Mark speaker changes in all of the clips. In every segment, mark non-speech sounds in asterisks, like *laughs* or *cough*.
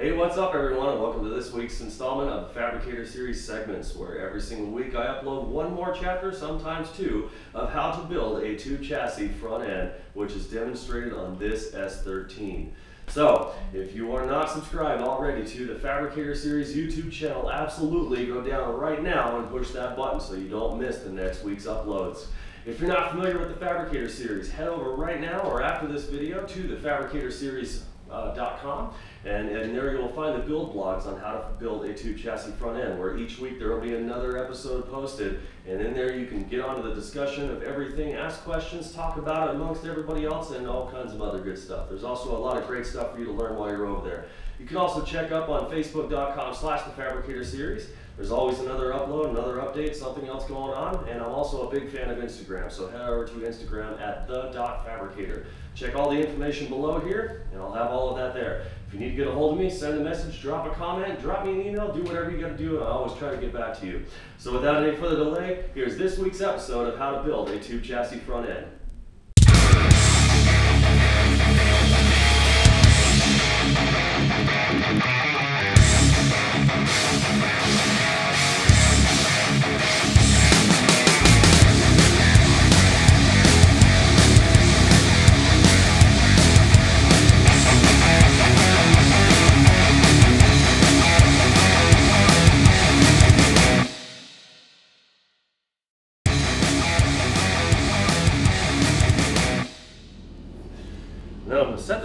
Speaker 1: Hey, what's up, everyone, and welcome to this week's installment of the Fabricator Series segments, where every single week I upload one more chapter, sometimes two, of how to build a tube chassis front end, which is demonstrated on this S13. So, if you are not subscribed already to the Fabricator Series YouTube channel, absolutely go down right now and push that button so you don't miss the next week's uploads. If you're not familiar with the Fabricator Series, head over right now or after this video to the Fabricator Series uh, and, and there you'll find the build blogs on how to build a tube chassis front end where each week there will be another episode posted and in there you can get onto the discussion of everything, ask questions, talk about it amongst everybody else and all kinds of other good stuff. There's also a lot of great stuff for you to learn while you're over there. You can also check up on facebook.com slash the fabricator series. There's always another upload, another update, something else going on, and I'm also a big fan of Instagram, so head over to Instagram at the.fabricator. Check all the information below here, and I'll have all of that there. If you need to get a hold of me, send a message, drop a comment, drop me an email, do whatever you got to do, and I always try to get back to you. So without any further delay, here's this week's episode of how to build a tube chassis front end.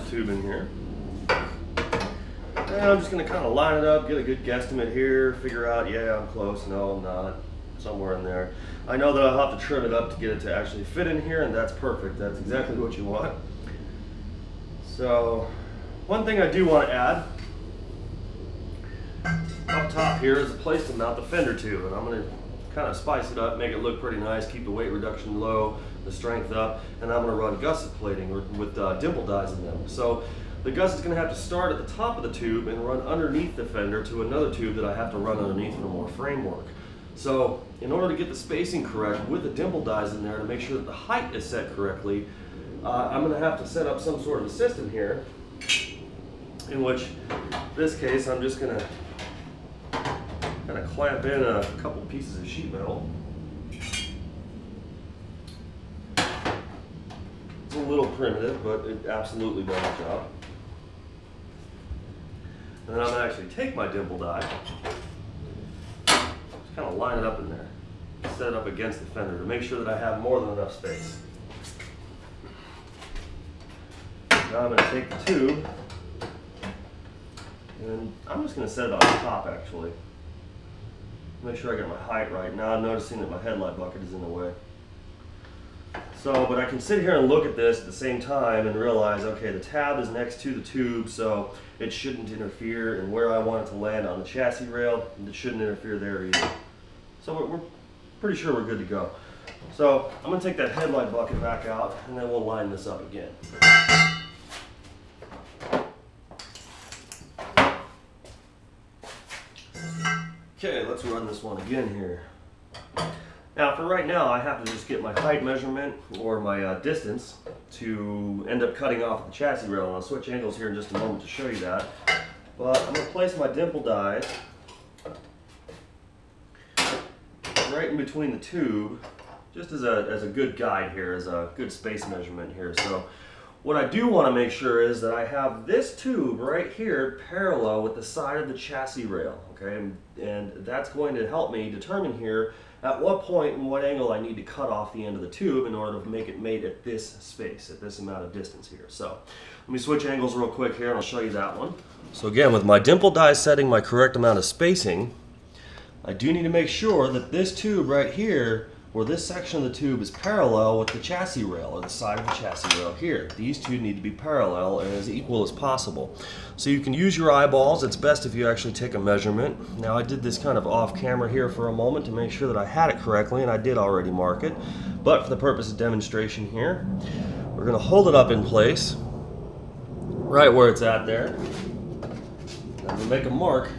Speaker 1: Tube in here. And I'm just gonna kind of line it up, get a good guesstimate here, figure out, yeah, I'm close, no, I'm not, somewhere in there. I know that I'll have to trim it up to get it to actually fit in here, and that's perfect. That's exactly what you want. So, one thing I do want to add, up top here is a place to mount the fender tube, and I'm gonna kind of spice it up, make it look pretty nice, keep the weight reduction low, the strength up, and I'm going to run gusset plating or, with uh, dimple dies in them. So the gusset's going to have to start at the top of the tube and run underneath the fender to another tube that I have to run underneath for more framework. So in order to get the spacing correct with the dimple dies in there to make sure that the height is set correctly, uh, I'm going to have to set up some sort of a system here in which, this case, I'm just going to kind of clamp in a couple pieces of sheet metal little primitive, but it absolutely does the job. And then I'm gonna actually take my dimple die, just kind of line it up in there, set it up against the fender to make sure that I have more than enough space. Now I'm gonna take the tube, and I'm just gonna set it on top actually. Make sure I get my height right. Now I'm noticing that my headlight bucket is in the way. So, but I can sit here and look at this at the same time and realize, okay, the tab is next to the tube, so it shouldn't interfere in where I want it to land on the chassis rail, and it shouldn't interfere there either. So we're, we're pretty sure we're good to go. So I'm gonna take that headlight bucket back out, and then we'll line this up again. Okay, let's run this one again here. Now for right now, I have to just get my height measurement or my uh, distance to end up cutting off the chassis rail. And I'll switch angles here in just a moment to show you that. But I'm to place my dimple dies right in between the tube, just as a, as a good guide here, as a good space measurement here. So what I do want to make sure is that I have this tube right here parallel with the side of the chassis rail, okay? And that's going to help me determine here at what point and what angle I need to cut off the end of the tube in order to make it mate at this space, at this amount of distance here. So let me switch angles real quick here and I'll show you that one. So again, with my dimple die setting my correct amount of spacing, I do need to make sure that this tube right here where this section of the tube is parallel with the chassis rail or the side of the chassis rail here. These two need to be parallel and as equal as possible. So you can use your eyeballs. It's best if you actually take a measurement. Now I did this kind of off camera here for a moment to make sure that I had it correctly and I did already mark it. But for the purpose of demonstration here, we're going to hold it up in place right where it's at there. And make a mark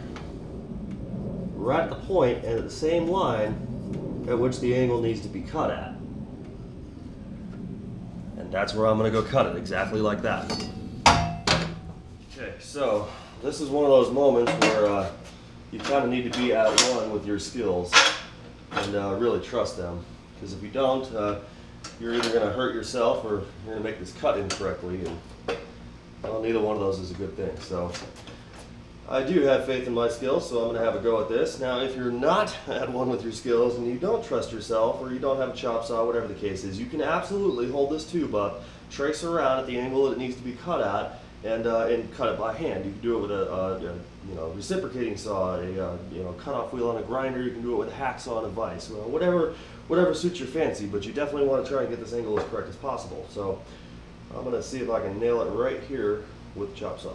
Speaker 1: right at the point and at the same line at which the angle needs to be cut at. And that's where I'm to go cut it, exactly like that. Okay, so this is one of those moments where uh, you kind of need to be at one with your skills and uh, really trust them. Because if you don't, uh, you're either to hurt yourself or you're to make this cut incorrectly. And well, neither one of those is a good thing. So I do have faith in my skills, so I'm going to have a go at this. Now, if you're not *laughs* at one with your skills and you don't trust yourself or you don't have a chop saw, whatever the case is, you can absolutely hold this tube up, trace around at the angle that it needs to be cut at, and, uh, and cut it by hand. You can do it with a, a you know reciprocating saw, a uh, you know cutoff wheel on a grinder. You can do it with a hacksaw and a vise, well, whatever whatever suits your fancy. But you definitely want to try and get this angle as correct as possible. So I'm going to see if I can nail it right here with chop saw.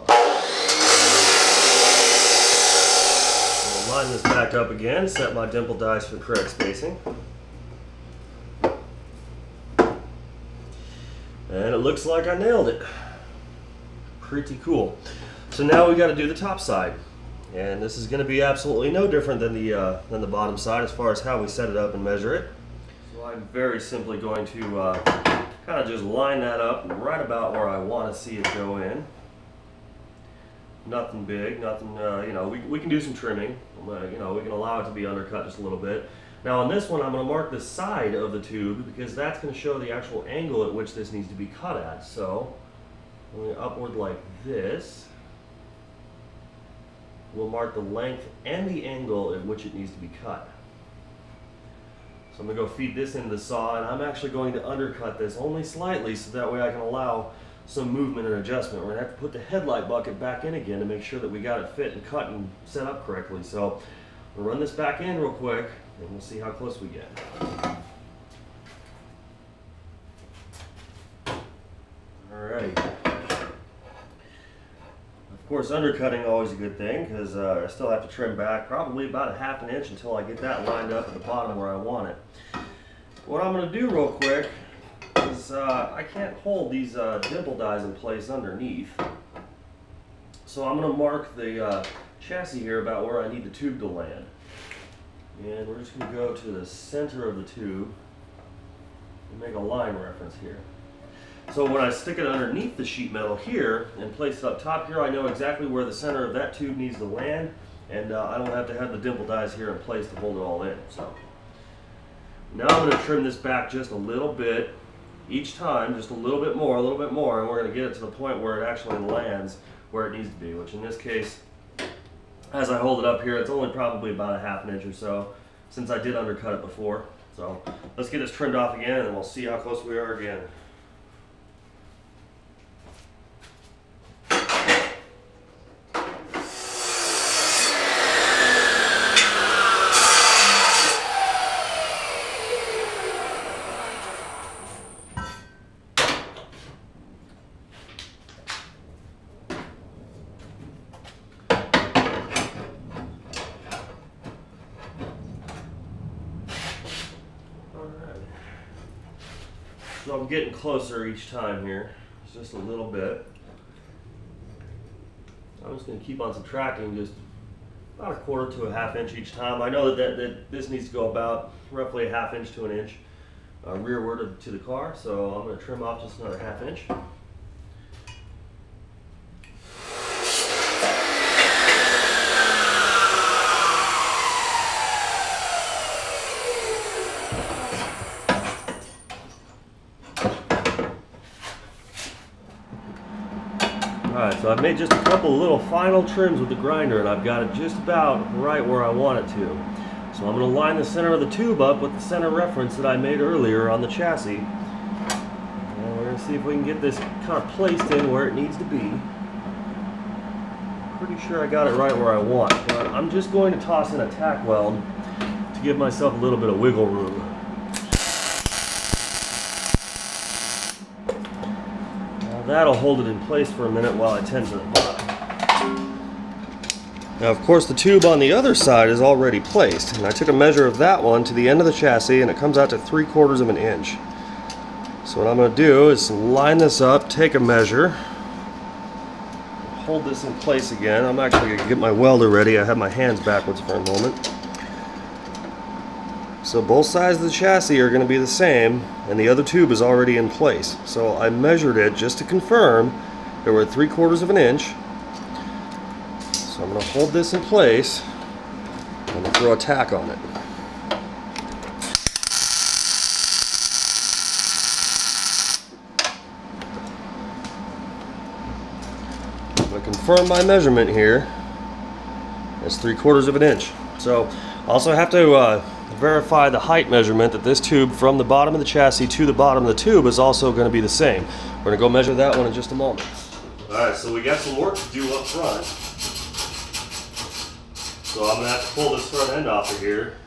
Speaker 1: I'll line this back up again, set my dimple dies for correct spacing. And it looks like I nailed it. Pretty cool. So now we got to do the top side. And this is going to be absolutely no different than the, uh, than the bottom side as far as how we set it up and measure it. So I'm very simply going to uh, kind of just line that up right about where I want to see it go in. Nothing big, nothing, uh, you know, we, we can do some trimming. Uh, you know, we can allow it to be undercut just a little bit. Now on this one, I'm going to mark the side of the tube because that's going to show the actual angle at which this needs to be cut at. So, going upward like this, we'll mark the length and the angle at which it needs to be cut. So I'm going to go feed this into the saw and I'm actually going to undercut this only slightly so that way I can allow some movement and adjustment. We're to have to put the headlight bucket back in again to make sure that we got it fit and cut and set up correctly. So we'll run this back in real quick and we'll see how close we get. Alright. Of course, undercutting always a good thing because uh, I still have to trim back probably about a half an inch until I get that lined up at the bottom where I want it. What I'm to do real quick uh, I can't hold these uh, dimple dies in place underneath. So I'm going to mark the uh, chassis here about where I need the tube to land. And we're just going to go to the center of the tube and make a line reference here. So when I stick it underneath the sheet metal here and place it up top here, I know exactly where the center of that tube needs to land, and uh, I don't have to have the dimple dies here in place to hold it all in. So now I'm going to trim this back just a little bit each time, just a little bit more, a little bit more, and we're going to get it to the point where it actually lands where it needs to be, which in this case, as I hold it up here, it's only probably about a half an inch or so since I did undercut it before. So let's get this trimmed off again and we'll see how close we are again. So I'm getting closer each time here, just a little bit. I'm just going to keep on subtracting just about a quarter to a half inch each time. I know that, that, that this needs to go about roughly a half inch to an inch uh, rearward to the car, so I'm going to trim off just another half inch. So I've made just a couple little final trims with the grinder and I've got it just about right where I want it to. So I'm going to line the center of the tube up with the center reference that I made earlier on the chassis. And we're going to see if we can get this kind of placed in where it needs to be. Pretty sure I got it right where I want, but I'm just going to toss in a tack weld to give myself a little bit of wiggle room. That'll hold it in place for a minute while I tend to the bottom. Now of course the tube on the other side is already placed and I took a measure of that one to the end of the chassis and it comes out to three quarters of an inch. So what I'm going to do is line this up, take a measure, hold this in place again. I'm actually going to get my welder ready. I have my hands backwards for a moment. So both sides of the chassis are going to be the same and the other tube is already in place. So I measured it just to confirm there were three quarters of an inch. So I'm going to hold this in place. To throw a tack on it. To confirm my measurement here. It's three quarters of an inch. So also have to uh, verify the height measurement that this tube from the bottom of the chassis to the bottom of the tube is also going to be the same. We're going to go measure that one in just a moment. All right, so we got some work to do up front. So I'm going to have to pull this front end off of here.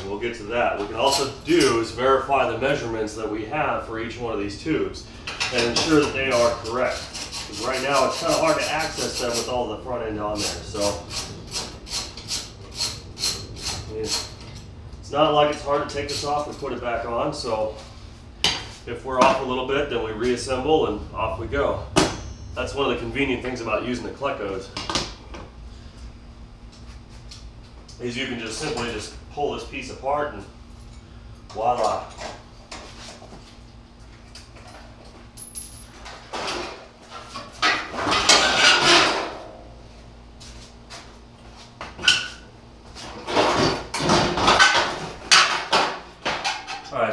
Speaker 1: And we'll get to that. What we can also do is verify the measurements that we have for each one of these tubes and ensure that they are correct. Right now it's kind of hard to access them with all the front end on there. So it's not like it's hard to take this off and put it back on. So if we're off a little bit, then we reassemble and off we go. That's one of the convenient things about using the Clecos. Is you can just simply just pull this piece apart and voila.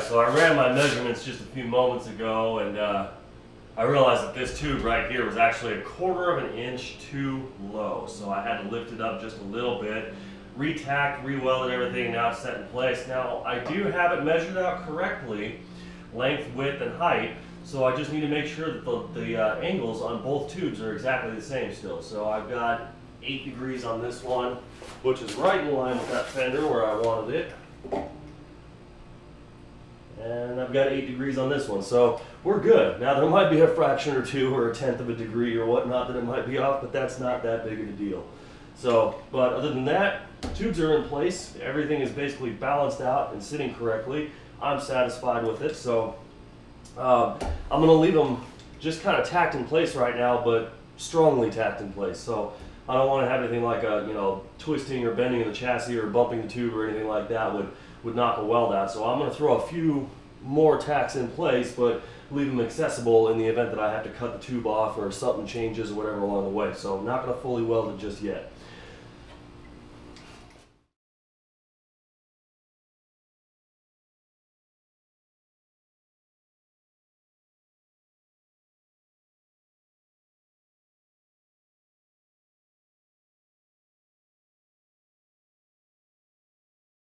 Speaker 1: So I ran my measurements just a few moments ago and uh, I realized that this tube right here was actually a quarter of an inch too low. So I had to lift it up just a little bit, retacked, rewelded everything, and now it's set in place. Now I do have it measured out correctly, length, width, and height. So I just need to make sure that the, the uh, angles on both tubes are exactly the same still. So I've got 8 degrees on this one, which is right in line with that fender where I wanted it. And I've got 8 degrees on this one, so we're good. Now there might be a fraction or two or a tenth of a degree or whatnot that it might be off, but that's not that big of a deal. So, but other than that, tubes are in place. Everything is basically balanced out and sitting correctly. I'm satisfied with it, so um, I'm going to leave them just kind of tacked in place right now, but strongly tacked in place. So I don't want to have anything like a, you know, twisting or bending of the chassis or bumping the tube or anything like that would, would knock a weld out. So I'm going to throw a few more tacks in place, but leave them accessible in the event that I have to cut the tube off or something changes or whatever along the way. So I'm not going to fully weld it just yet.